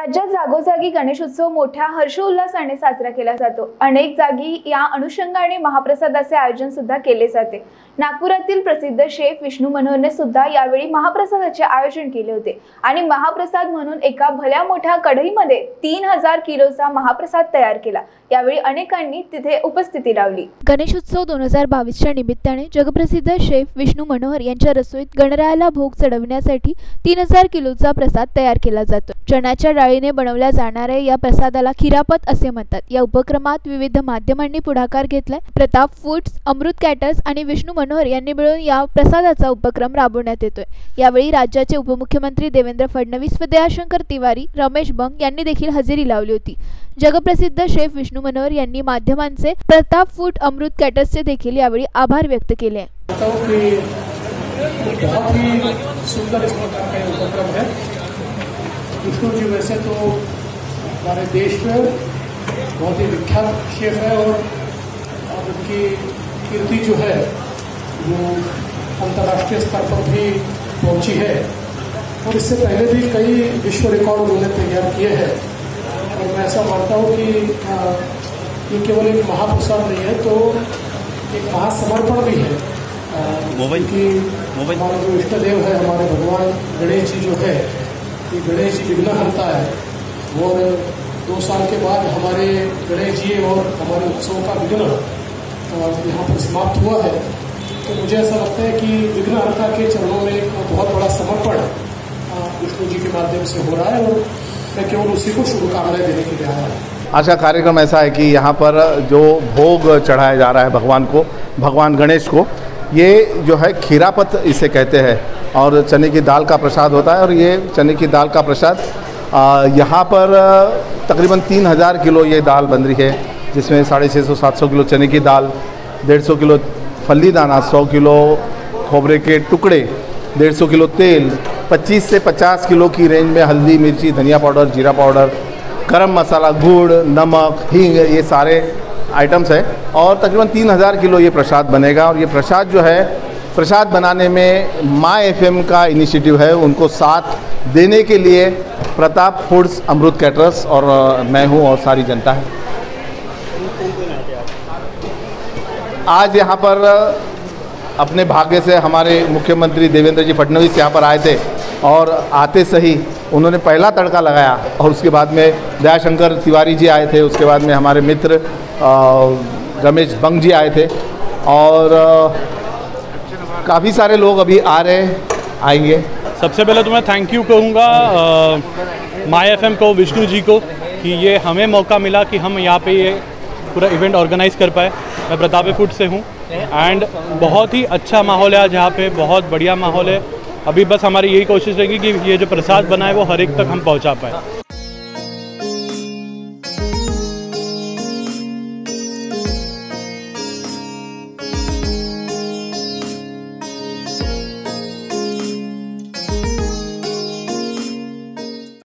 राज्यात जागोजागी गणेशोत्सव मोठ्या हर्षोल्हासाने साजरा केला जातो. अनेक जागी या अनुषंगाने महाप्रसादाचे आयोजन सुद्धा केले जाते. नागपुरातील प्रसिद्ध शेफ विष्णू मनोहरने सुद्धा यावेळी महाप्रसादाचे आयोजन केले होते. आणि महाप्रसाद म्हणून एका भल्या मोठ्या कढईमध्ये तीन हजार किलोचा महाप्रसाद तयार केला. यावेळी अनेकांनी तिथे उपस्थिती लावली. गणेशोत्सव दोन हजार बावीसच्या निमित्ताने जगप्रसिद्ध शेफ विष्णू मनोहर यांच्या रसोईत गणरायाला भोग चढवण्यासाठी तीन हजार किलोचा प्रसाद तयार केला जातो. चण्याच्या डाळीने बनवल्या जाणाऱ्या या प्रसादाला खिरापत असे म्हणतात. या उपक्रमात विविध माध्यमांनी पुढाकार घेतलाय. प्रताप फूड्स अमृत कॅटर्स आणि विष्णू मनोहर यांनी मिळून या प्रसादाचा उपक्रम राबवण्यात येतोय. यावेळी राज्याचे उपमुख्यमंत्री देवेंद्र फडणवीस व दयाशंकर तिवारी रमेश बंग यांनी देखील हजेरी लावली होती. जगप्रसिद्ध शेफ विष्णू मनोहर यांनी माध्यमांचे प्रताप फूड अमृत कॅटर्सचे देखील यावेळी आभार व्यक्त केले. बहुत ही सुंदर इस प्रकार का उपक्रम है विष्णु जी वैसे तो हमारे देश में बहुत ही विख्यात शेफ है और और उनकी कीर्ति जो है वो अंतर्राष्ट्रीय स्तर पर भी पहुँची है। और इससे पहले भी कई विश्व रिकॉर्ड उन्होंने तैयार किए हैं। और मैं ऐसा मानता हूँ कि ये केवल एक महाप्रसाद नहीं है तो एक महासमर्पण भी है। मोबाइल- क्योंकि हमारे जो इष्ट देव है हमारे भगवान गणेश जी जो है ये गणेश जी विघ्न हरता है, और दो साल के बाद हमारे गणेश जी और हमारे उत्सव का विघ्न यहाँ पर समाप्त हुआ है। तो मुझे ऐसा लगता है कि विघ्नहर्ता के चरणों में एक बहुत बड़ा समर्पण विष्णु जी के माध्यम से हो रहा है, और मैं केवल उसी को शुभकामनाएँ देने के लिए आया हूँ। आज का कार्यक्रम ऐसा है कि यहाँ पर जो भोग चढ़ाया जा रहा है भगवान को, भगवान गणेश को, ये जो है खीरापत इसे कहते हैं। और चने की दाल का प्रसाद होता है और ये चने की दाल का प्रसाद यहाँ पर तकरीबन तीन हज़ार किलो ये दाल बन रही है, जिसमें साढ़े छः सौ, सात सौ किलो चने की दाल, डेढ़ सौ किलो फली दाना सौ किलो खोबरे के टुकड़े, डेढ़ सौ किलो तेल 25 से 50 किलो की रेंज में हल्दी, मिर्ची, धनिया पाउडर, जीरा पाउडर, गरम मसाला, गुड़, नमक, हींग, ये सारे आइटम्स हैं और तकरीबन तीन हज़ार किलो ये प्रसाद बनेगा और ये प्रसाद जो है प्रसाद बनाने में माँ एफ़ का इनिशिएटिव है, उनको साथ देने के लिए प्रताप फूड्स, अमृत कैटरस और मैं हूँ और सारी जनता है। आज यहाँ पर अपने भाग्य से हमारे मुख्यमंत्री देवेंद्र जी फडणवीस यहाँ पर आए थे और आते सही उन्होंने पहला तड़का लगाया और उसके बाद में दयाशंकर तिवारी जी आए थे, उसके बाद में हमारे मित्र रमेश बंग जी आए थे और काफ़ी सारे लोग अभी आ रहे हैं, आएँगे। सबसे पहले तो मैं थैंक यू कहूँगा माई एफ़ को विष्णु जी को, कि ये हमें मौका मिला कि हम यहाँ पे ये पूरा इवेंट ऑर्गेनाइज कर पाए। मैं प्रताप फ़ूड से हूँ एंड बहुत ही अच्छा माहौल है आज यहाँ पे, बहुत बढ़िया माहौल है। अभी बस हमारी यही कोशिश रहेगी कि ये जो प्रसाद बना है वो हर एक तक हम पहुँचा पाए।